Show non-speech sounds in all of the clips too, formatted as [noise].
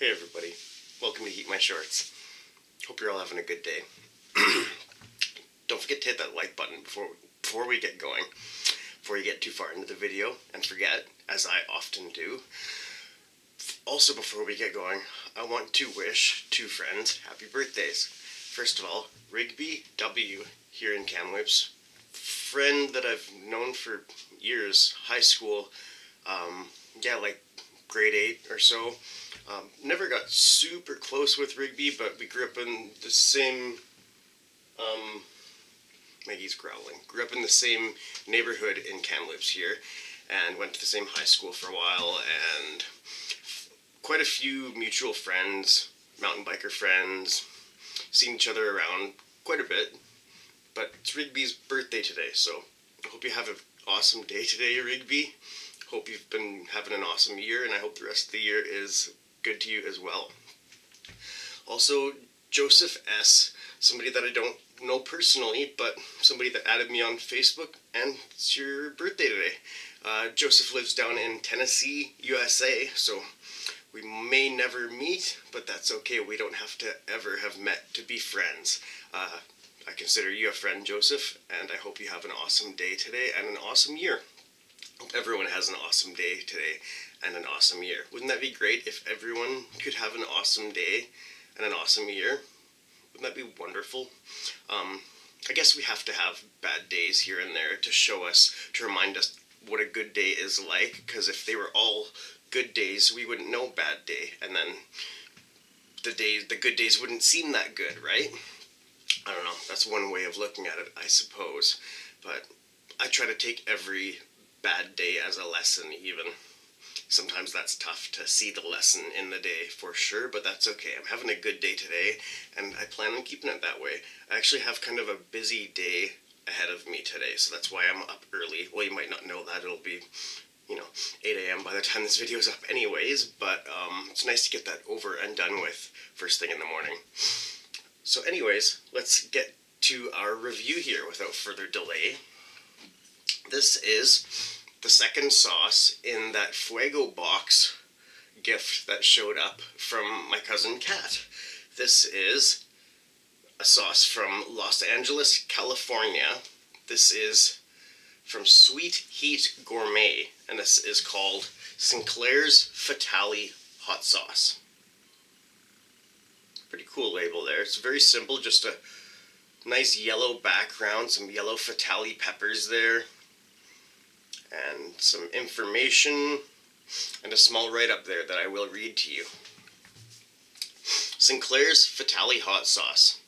Hey everybody, welcome to Heat My Shorts. Hope you're all having a good day. [clears throat] Don't forget to hit that like button before before we get going, before you get too far into the video and forget, as I often do. Also, before we get going, I want to wish two friends happy birthdays. First of all, Rigby W here in Kamloops, friend that I've known for years, high school, um, yeah, like grade eight or so. Um, never got super close with Rigby, but we grew up in the same. Um, Maggie's growling. Grew up in the same neighborhood in Kamloops here, and went to the same high school for a while, and quite a few mutual friends, mountain biker friends, seen each other around quite a bit. But it's Rigby's birthday today, so I hope you have an awesome day today, Rigby. Hope you've been having an awesome year, and I hope the rest of the year is good to you as well. Also, Joseph S., somebody that I don't know personally, but somebody that added me on Facebook, and it's your birthday today. Uh, Joseph lives down in Tennessee, USA, so we may never meet, but that's okay. We don't have to ever have met to be friends. Uh, I consider you a friend, Joseph, and I hope you have an awesome day today and an awesome year. Everyone has an awesome day today and an awesome year. Wouldn't that be great if everyone could have an awesome day and an awesome year? Wouldn't that be wonderful? Um, I guess we have to have bad days here and there to show us, to remind us what a good day is like, because if they were all good days, we wouldn't know bad day, and then the days, the good days wouldn't seem that good, right? I don't know. That's one way of looking at it, I suppose. But I try to take every bad day as a lesson, even. Sometimes that's tough to see the lesson in the day for sure, but that's okay. I'm having a good day today, and I plan on keeping it that way. I actually have kind of a busy day ahead of me today, so that's why I'm up early. Well, you might not know that. It'll be, you know, 8 a.m. by the time this [laughs] video is up, anyways, but um, it's nice to get that over and done with first thing in the morning. So, anyways, let's get to our review here without further delay. This is the second sauce in that Fuego box gift that showed up from my cousin Cat. This is a sauce from Los Angeles, California. This is from Sweet Heat Gourmet, and this is called Sinclair's Fatalii Hot Sauce. Pretty cool label there. It's very simple, just a nice yellow background, some yellow Fatalii peppers there and some information and a small write up there that I will read to you. Sinclair's Fatalii Hot Sauce.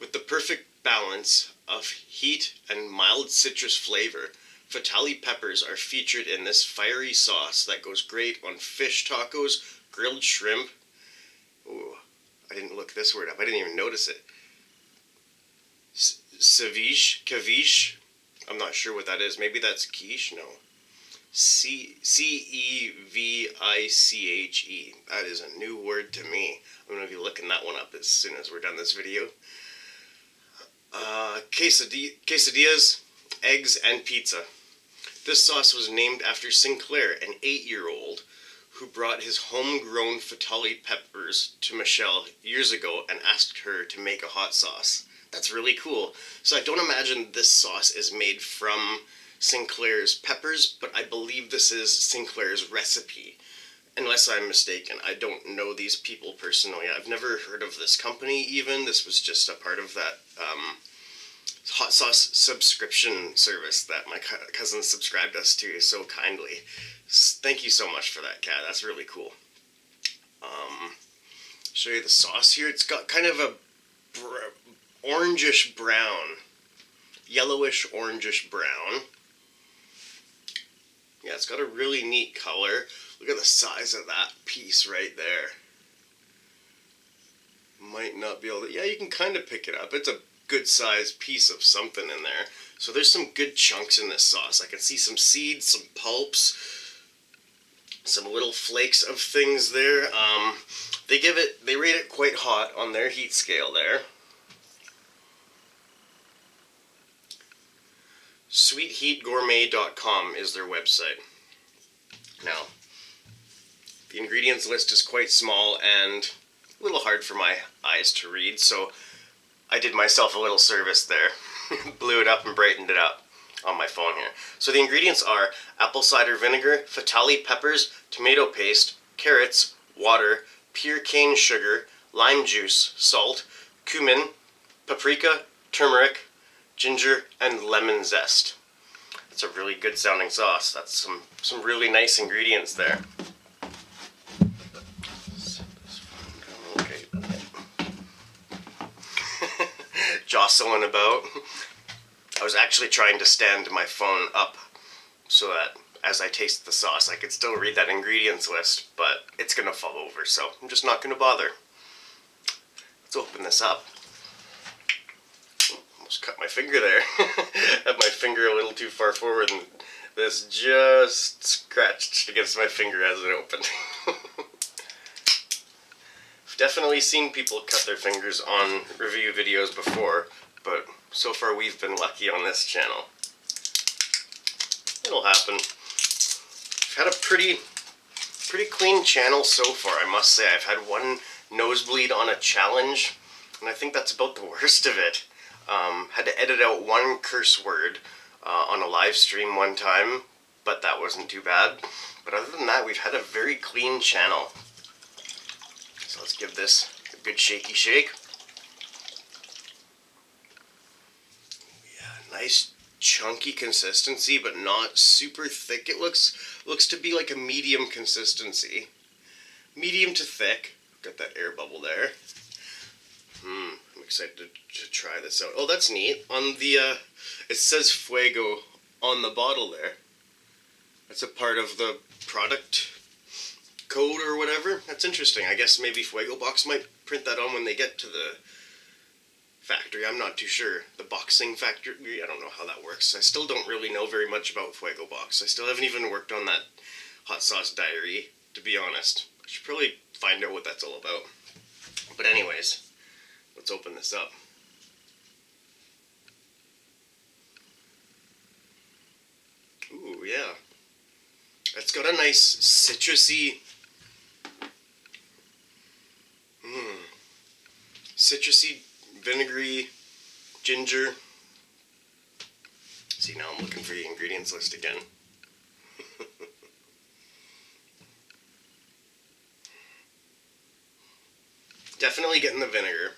With the perfect balance of heat and mild citrus flavor, Fatalii peppers are featured in this fiery sauce that goes great on fish tacos, grilled shrimp. Ooh, I didn't look this word up. I didn't even notice it. Ceviche, caviche, I'm not sure what that is. Maybe that's quiche. No. C C E V I C H E. That is a new word to me. I'm gonna be looking that one up as soon as we're done this video. Uh, quesadilla, quesadillas, eggs, and pizza. This sauce was named after Sinclair, an eight-year-old who brought his homegrown fatalii peppers to Michelle years ago and asked her to make a hot sauce. That's really cool. So I don't imagine this sauce is made from Sinclair's peppers, but I believe this is Sinclair's recipe. Unless I'm mistaken, I don't know these people personally. I've never heard of this company even. This was just a part of that um, hot sauce subscription service that my cousin subscribed us to so kindly. Thank you so much for that, Cat. That's really cool. Um, show you the sauce here. It's got kind of a orangish brown, yellowish orangish brown. Yeah, it's got a really neat color. Look at the size of that piece right there. Might not be able to, yeah, you can kind of pick it up. It's a good sized piece of something in there. So there's some good chunks in this sauce. I can see some seeds, some pulps, some little flakes of things there. Um, they give it, they rate it quite hot on their heat scale there. sweetheatgourmet.com is their website. Now, The ingredients list is quite small and a little hard for my eyes to read, so I did myself a little service there. [laughs] Blew it up and brightened it up on my phone here. So the ingredients are apple cider vinegar, fatalii peppers, tomato paste, carrots, water, pure cane sugar, lime juice, salt, cumin, paprika, turmeric, ginger, and lemon zest. It's a really good sounding sauce. That's some, some really nice ingredients there. [laughs] Jostling about. I was actually trying to stand my phone up so that as I taste the sauce I could still read that ingredients list, but it's gonna fall over, so I'm just not gonna bother. Let's open this up. Almost cut my finger there. [laughs] Had my finger a little too far forward and this just scratched against my finger as it opened. I've [laughs] definitely seen people cut their fingers on review videos before, but so far we've been lucky on this channel. It'll happen. I've had a pretty, pretty clean channel so far, I must say. I've had one nosebleed on a challenge, and I think that's about the [laughs] worst of it. Um, had to edit out one curse word uh, on a live stream one time, but that wasn't too bad. But other than that, we've had a very clean channel. So let's give this a good shaky shake. Yeah, nice chunky consistency, but not super thick. It looks looks to be like a medium consistency. Medium to thick. Got that air bubble there. Excited to, to try this out. Oh, that's neat. On the, uh, it says Fuego on the bottle there. That's a part of the product code or whatever. That's interesting. I guess maybe Fuego Box might print that on when they get to the factory. I'm not too sure. The boxing factory, I don't know how that works. I still don't really know very much about Fuego Box. I still haven't even worked on that hot sauce diary, to be honest. I should probably find out what that's all about. But anyways, let's open this up. Ooh, yeah. It's got a nice citrusy... Mmm. Citrusy, vinegary, ginger. See, now I'm looking for the ingredients list again. [laughs] Definitely getting the vinegar.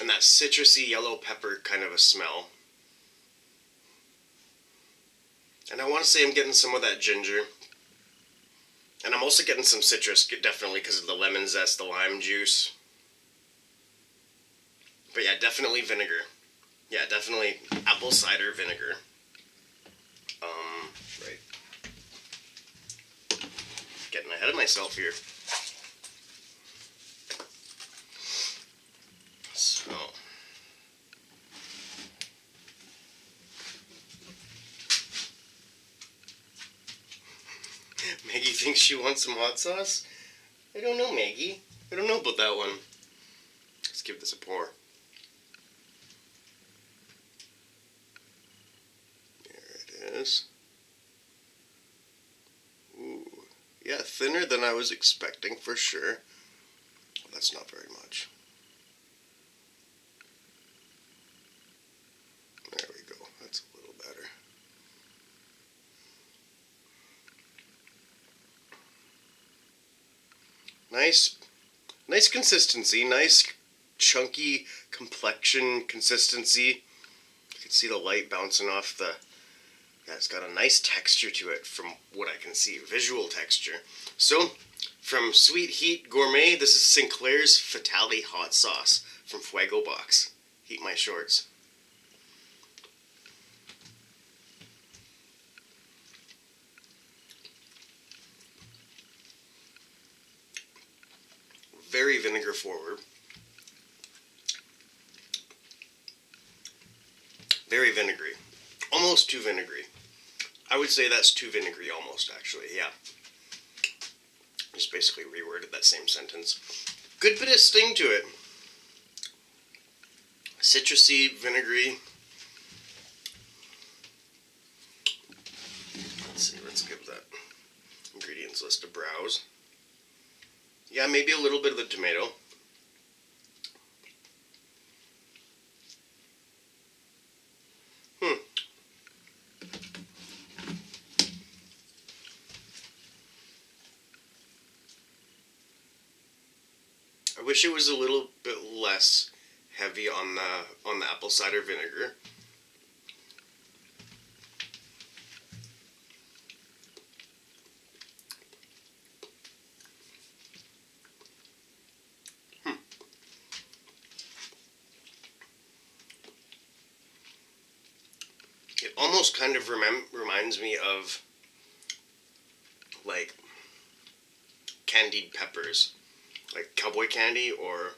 And that citrusy yellow pepper kind of a smell. And I want to say I'm getting some of that ginger. And I'm also getting some citrus, definitely because of the lemon zest, the lime juice. But yeah, definitely vinegar. Yeah, definitely apple cider vinegar. Um, right. Getting ahead of myself here. So. Thinks she wants some hot sauce? I don't know, Maggie. I don't know about that one. Let's give this a pour. There it is. Ooh. Yeah, thinner than I was expecting for sure. Well, that's not very much. There we go. That's a little better. Nice, nice consistency. Nice chunky complexion consistency. You can see the light bouncing off the. Yeah, it's got a nice texture to it from what I can see, visual texture. So, from Sweet Heat Gourmet, this is Sinclair's Fatalii Hot Sauce from Fuego Box. Heat my shorts. Very vinegar forward. Very vinegary. Almost too vinegary. I would say that's too vinegary almost, actually, yeah. Just basically reworded that same sentence. Good bit of sting to it. Citrusy, vinegary. Let's see, let's give that ingredients list to browse. Yeah, maybe a little bit of the tomato. Hmm. I wish it was a little bit less heavy on the on the apple cider vinegar. It almost kind of remem- reminds me of like candied peppers, like cowboy candy or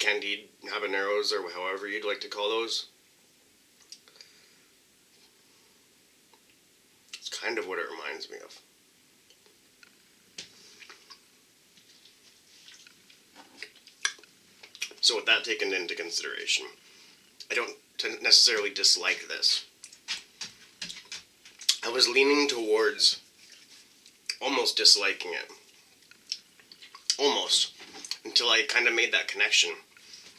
candied habaneros or however you'd like to call those. It's kind of what it reminds me of. So with that taken into consideration, I don't to necessarily dislike this. I was leaning towards almost disliking it. Almost. Until I kind of made that connection.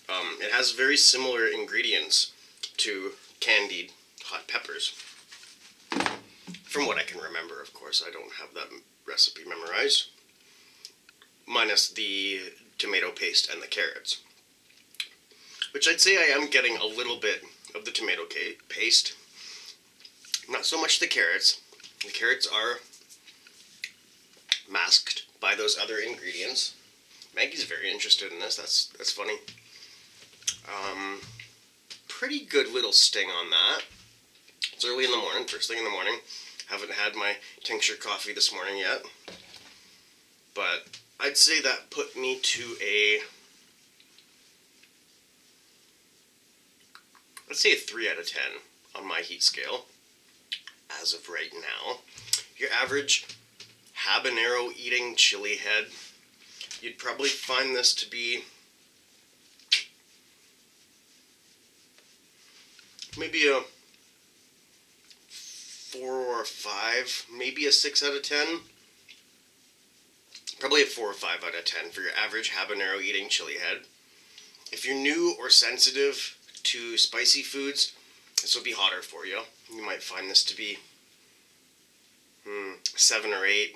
Um, it has very similar ingredients to candied hot peppers. From what I can remember, of course, I don't have that recipe memorized. Minus the tomato paste and the carrots. Which I'd say I am getting a little bit of the tomato paste. Not so much the carrots. The carrots are masked by those other ingredients. Maggie's very interested in this. That's that's funny. Um, pretty good little sting on that. It's early in the morning, first thing in the morning. Haven't had my tincture coffee this morning yet. But I'd say that put me to a let's say a 3 out of 10 on my heat scale as of right now. Your average habanero eating chili head, you'd probably find this to be maybe a 4 or a 5, maybe a 6 out of 10. Probably a 4 or 5 out of 10 for your average habanero eating chili head. If you're new or sensitive to spicy foods, this will be hotter for you. You might find this to be hmm, seven or eight,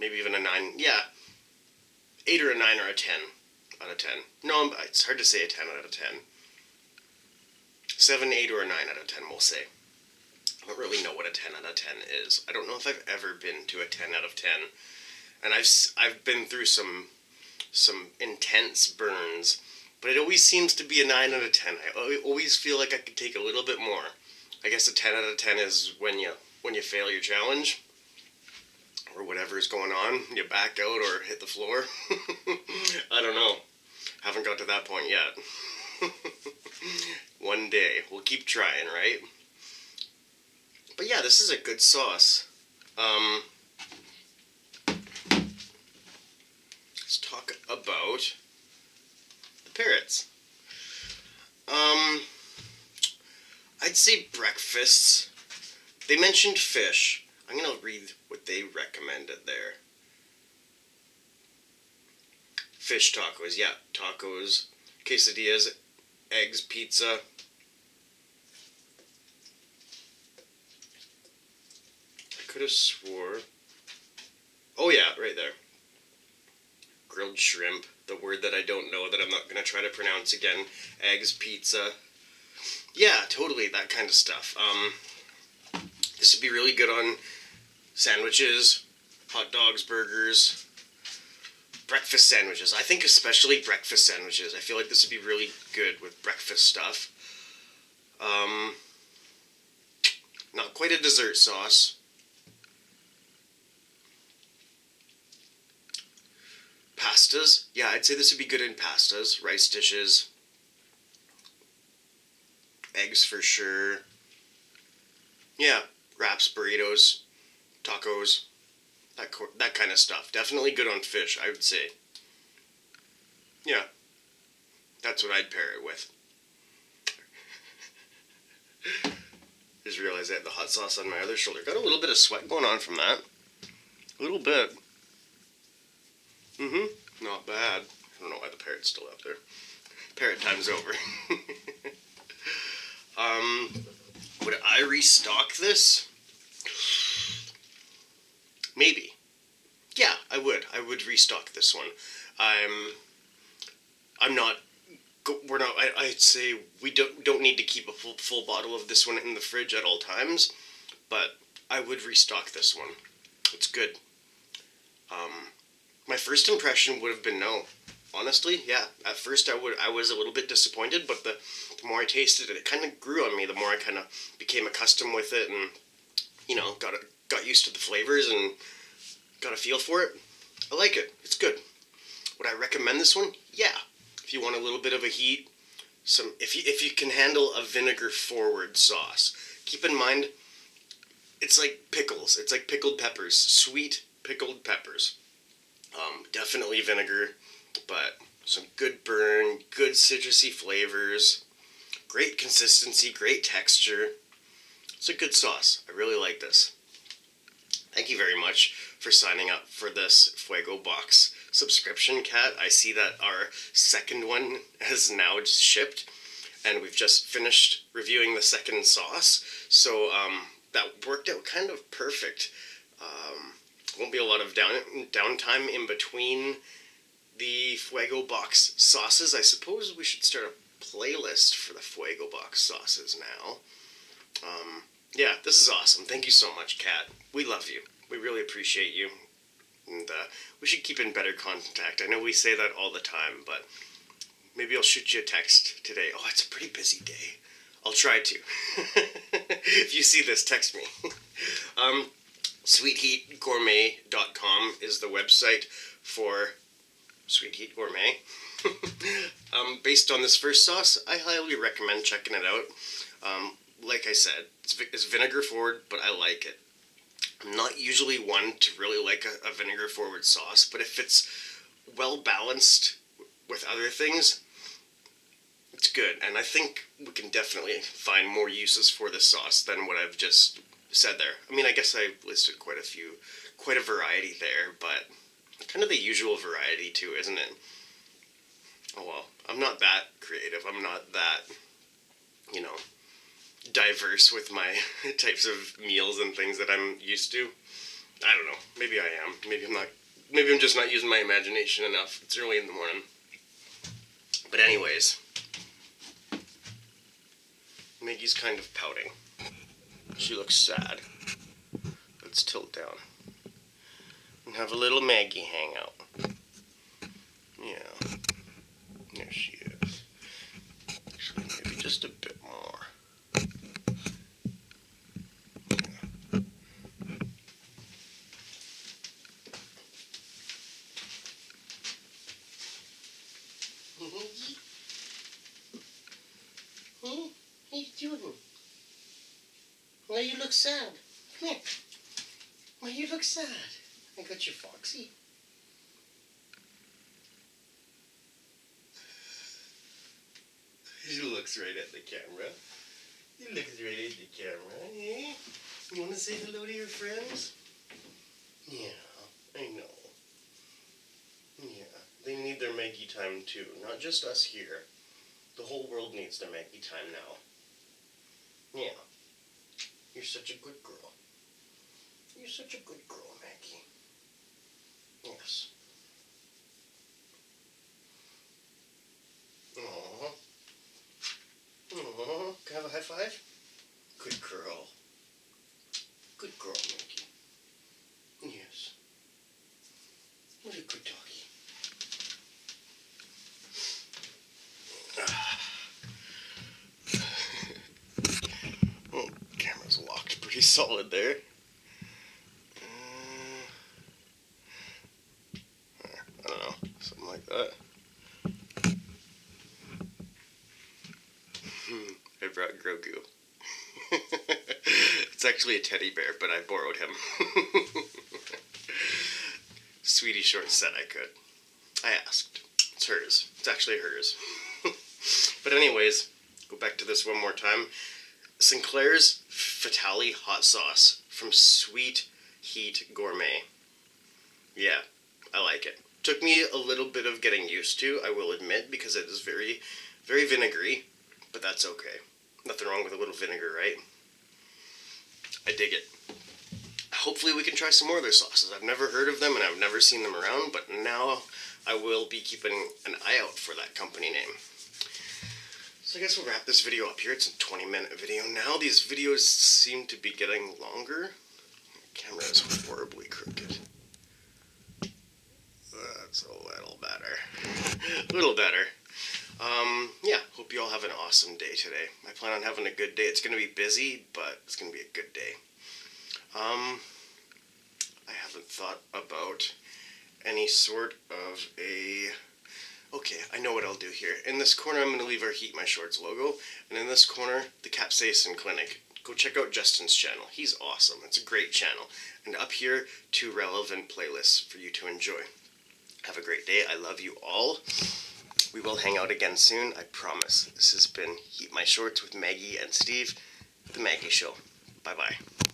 maybe even a nine. Yeah, eight or a nine or a ten out of ten. No, it's hard to say a ten out of ten. Seven, eight, or a nine out of ten, we'll say. I don't really know what a ten out of ten is. I don't know if I've ever been to a ten out of ten, and I've I've been through some some intense burns but it always seems to be a 9 out of 10. I always feel like I could take a little bit more. I guess a 10 out of 10 is when you when you fail your challenge or whatever is going on, you back out or hit the floor. [laughs] I don't know. Haven't got to that point yet. [laughs] One day. We'll keep trying, right? But yeah, this is a good sauce. Um, let's talk about parrots. Um, I'd say breakfasts. They mentioned fish. I'm gonna read what they recommended there. Fish tacos, yeah, tacos, quesadillas, eggs, pizza. I could have swore. Oh yeah, right there. Grilled shrimp the word that I don't know that I'm not going to try to pronounce again. Eggs, pizza. Yeah, totally, that kind of stuff. Um, this would be really good on sandwiches, hot dogs, burgers, breakfast sandwiches. I think especially breakfast sandwiches. I feel like this would be really good with breakfast stuff. Um, not quite a dessert sauce. Pastas. Yeah, I'd say this would be good in pastas, rice dishes, eggs for sure. Yeah, wraps, burritos, tacos, that that kind of stuff. Definitely good on fish, I would say. Yeah, that's what I'd pair it with. [laughs] Just realized I had the hot sauce on my other shoulder. Got a little bit of sweat going on from that. A little bit. Mm-hmm. Not bad. I don't know why the parrot's still up there. Parrot time's over. [laughs] um, would I restock this? Maybe. Yeah, I would. I would restock this one. I'm. I'm not. We're not. I, I'd say we don't don't need to keep a full full bottle of this one in the fridge at all times, but I would restock this one. It's good. Um, my first impression would have been no. Honestly, yeah. At first, I would I was a little bit disappointed, but the, the more I tasted it, it kind of grew on me. The more I kind of became accustomed with it, and you know, got got used to the flavors and got a feel for it. I like it. It's good. Would I recommend this one? Yeah. If you want a little bit of a heat, some if you if you can handle a vinegar forward sauce. Keep in mind, it's like pickles. It's like pickled peppers, sweet pickled peppers. Um, definitely vinegar, but some good burn, good citrusy flavors, great consistency, great texture. It's a good sauce. I really like this. Thank you very much for signing up for this Fuego Box subscription, Cat. I see that our second one [laughs] has now shipped, and we've just finished reviewing the second sauce. So um, that worked out kind of perfect. Um, won't be a lot of down downtime in between the Fuego Box sauces. I suppose we should start a playlist for the Fuego Box sauces now. Um, yeah, this is awesome. Thank you so much, Cat. We love you. We really appreciate you. And uh, we should keep in better contact. I know we say that all the time, but maybe I'll shoot you a text today. Oh, it's a pretty busy day. I'll try to. [laughs] if you see this, text me. [laughs] um, SweetHeatGourmet.com is the website for Sweet Heat Gourmet. [laughs] um, based on this first sauce, I highly recommend checking it out. Um, like I said, it's, it's vinegar forward, but I like it. I'm not usually one to really like a, a vinegar forward sauce, but if it's well balanced with other things, it's good. And I think we can definitely find more uses for this sauce than what I've just said there. I mean, I guess I listed quite a few, quite a variety there, but kind of the usual variety too, isn't it? Oh well, I'm not that creative. I'm not that, you know, diverse with my [laughs] types of meals and things that I'm used to. I don't know. Maybe I am. Maybe I'm not. Maybe I'm just not using my imagination enough. It's early in the morning. But anyways, Maggie's kind of pouting. She looks sad. Let's tilt down and have a little Maggie hangout. Yeah, there she is. Actually, maybe just a bit more. Hmm? How you doing? Why you look sad? Come here. Why you look sad? I got your Foxy. [laughs] He looks right at the camera. He looks right at the camera. Eh? You want to say hello to your friends? Yeah, I know. Yeah, they need their Maggie time too. Not just us here. The whole world needs their Maggie time now. Yeah. You're such a good girl. You're such a good girl, Maggie. Yes. Aww. Aww. Can I have a high five? Good girl. Good girl, Maggie. Yes. What a good doggy. oh, camera's locked pretty solid there. Uh, I don't know, something like that. Hmm, I brought Grogu. [laughs] it's actually a teddy bear, but I borrowed him. [laughs] Sweetie Short said I could. I asked. It's hers. It's actually hers. [laughs] but anyways, go back to this one more time. Sinclair's Fatalii hot sauce from Sweet Heat Gourmet. Yeah, I like it. Took me a little bit of getting used to, I will admit, because it is very, very vinegary, but that's okay. Nothing wrong with a little vinegar, right? I dig it. Hopefully, we can try some more of their sauces. I've never heard of them and I've never seen them around, but now I will be keeping an eye out for that company name. So I guess we'll wrap this video up here. It's a 20 minute video now. These videos seem to be getting longer. The camera is horribly crooked. That's a little better. a [laughs] little better. Um, yeah, hope you all have an awesome day today. I plan on having a good day. It's going to be busy, but it's going to be a good day. Um, I haven't thought about any sort of a. Okay, I know what I'll do here. In this corner, I'm going to leave our Heat My Shorts logo, and in this corner, the Capsaicin Clinic. Go check out Justin's channel. He's awesome. It's a great channel. And up here, two relevant playlists for you to enjoy. Have a great day. I love you all. We will hang out again soon, I promise. This has been Heat My Shorts with Maggie and Steve, The Maggie Show. Bye bye.